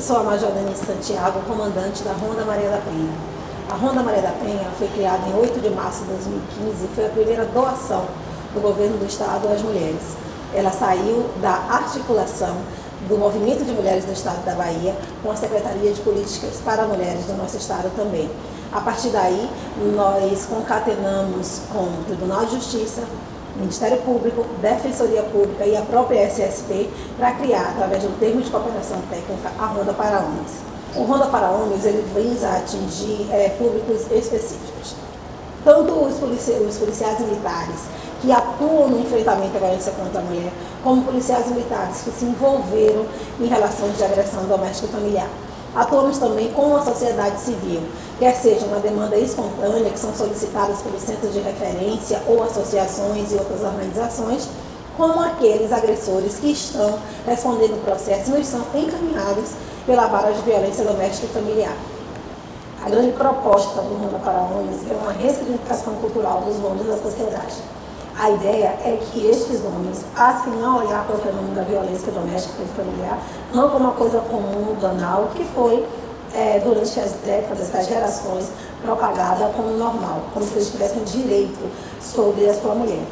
sou a Major Denise Santiago, comandante da Ronda Maria da Penha. A Ronda Maria da Penha foi criada em 8 de março de 2015 e foi a primeira doação do governo do Estado às mulheres. Ela saiu da articulação do Movimento de Mulheres do Estado da Bahia com a Secretaria de Políticas para Mulheres do nosso Estado também. A partir daí, nós concatenamos com o Tribunal de Justiça, Ministério Público, Defensoria Pública e a própria SSP para criar, através do termo de cooperação técnica, a Ronda para Homens. O Ronda para Homens ele visa atingir é, públicos específicos. Tanto os, polici os policiais militares que atuam no enfrentamento à violência contra a mulher, como policiais militares que se envolveram em relações de agressão doméstica e familiar. Atuamos também com a sociedade civil, quer seja uma demanda espontânea, que são solicitadas pelos centros de referência ou associações e outras organizações, como aqueles agressores que estão respondendo o processo e são encaminhados pela vara de violência doméstica e familiar. A grande proposta do Ronda para Homens é uma ressignificação cultural dos nomes da sociedade. A ideia é que estes homens passem a olhar para o fenômeno da violência doméstica e familiar não como uma coisa comum, banal, que foi, é, durante as décadas, as gerações, propagada como normal, como se eles tivessem direito sobre a sua mulher.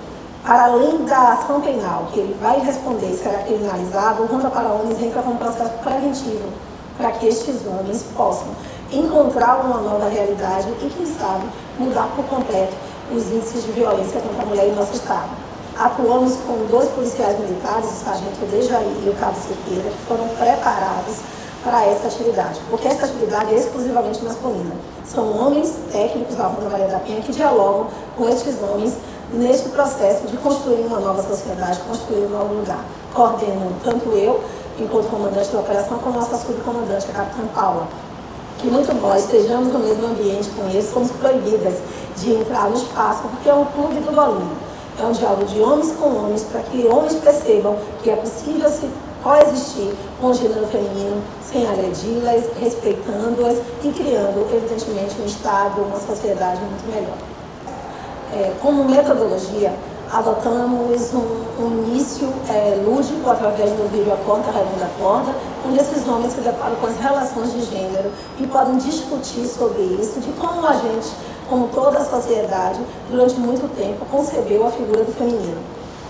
Para além da ação penal, que ele vai responder se será criminalizado, o Ronda para Homens entra como processo preventivo, para que estes homens possam encontrar uma nova realidade e, quem sabe, mudar por completo os índices de violência contra a mulher em nosso Estado. Atuamos com dois policiais militares, o sargento Dejaí e o cabo Cerqueira, que foram preparados para essa atividade, porque essa atividade é exclusivamente masculina. São homens técnicos da Ronda Maria da Penha que dialogam com estes homens neste processo de construir uma nova sociedade, construir um novo lugar. Coordenando tanto eu, enquanto comandante da operação, como nossa subcomandante, a capitã Paula. Que muito nós estejamos no mesmo ambiente com eles, somos proibidas de entrar no espaço, porque é um clube do bolinho. É um diálogo de homens com homens, para que homens percebam que é possível se coexistir com o gênero feminino, sem agredi-las, respeitando-as e criando, evidentemente, um Estado, uma sociedade muito melhor. É, como metodologia, adotamos um, um início é, lúdico através do vídeo A Conta, a da Corda, onde esses homens se deparam com as relações de gênero e podem discutir sobre isso, de como a gente como toda a sociedade, durante muito tempo, concebeu a figura do feminino.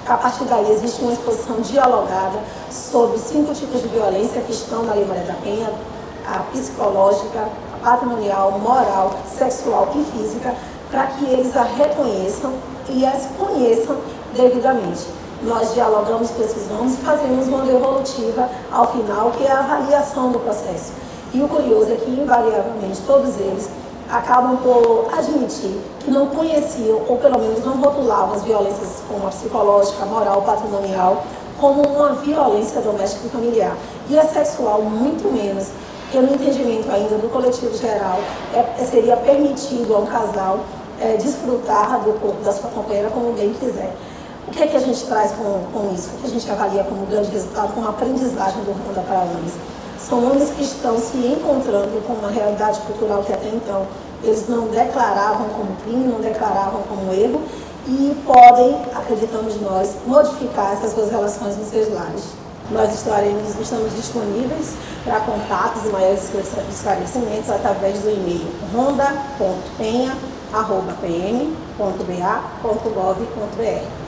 A partir daí existe uma exposição dialogada sobre cinco tipos de violência que estão na Lei Maria da Penha, a psicológica, a patrimonial, moral, sexual e física, para que eles a reconheçam e as conheçam devidamente. Nós dialogamos nomes e fazemos uma evolutiva ao final, que é a avaliação do processo. E o curioso é que, invariavelmente, todos eles acabam por admitir que não conheciam, ou pelo menos não rotulavam as violências como a psicológica, moral, patrimonial, como uma violência doméstica e familiar. E a sexual, muito menos, porque no entendimento ainda do coletivo geral, é, seria permitido a um casal é, desfrutar do corpo da sua companheira como bem quiser. O que é que a gente traz com, com isso? O que a gente avalia como grande resultado, como aprendizagem do Ronda para Homens? São homens que estão se encontrando com uma realidade cultural que até então eles não declaravam como crime, não declaravam como erro e podem, acreditamos nós, modificar essas suas relações nos seus lares. Nós estaremos, estamos disponíveis para contatos e maiores esclarecimentos através do e-mail ronda.penha.pm.ba.gov.br.